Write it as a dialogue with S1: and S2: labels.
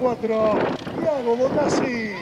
S1: otro, Iago Botassi.